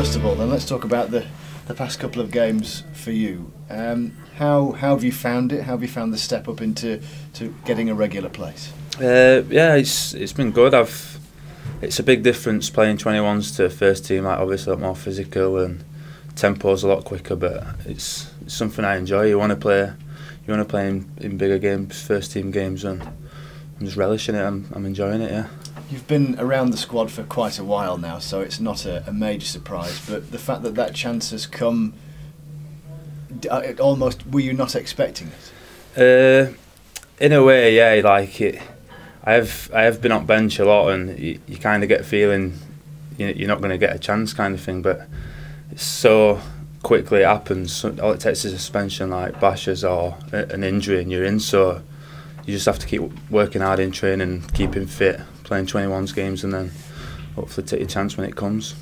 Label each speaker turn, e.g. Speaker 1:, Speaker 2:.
Speaker 1: first of all, then let's talk about the, the past couple of games for you. Um, how how have you found it? How have you found the step up into to getting a regular place?
Speaker 2: Uh, yeah, it's it's been good. I've it's a big difference playing 21s to first team. Like obviously a lot more physical and tempo's a lot quicker, but it's, it's something I enjoy. You want to play, you want to play in, in bigger games, first team games, and I'm just relishing it. I'm I'm enjoying it. Yeah.
Speaker 1: You've been around the squad for quite a while now, so it's not a, a major surprise. But the fact that that chance has come, uh, almost were you not expecting
Speaker 2: it? Uh, in a way, yeah. Like it, I have I have been on bench a lot, and you, you kind of get a feeling you're not going to get a chance, kind of thing. But it's so quickly it happens. All it takes is a suspension, like Bash's or an injury, and you're in. So you just have to keep working hard in training, keeping fit, playing 21s games and then hopefully take your chance when it comes.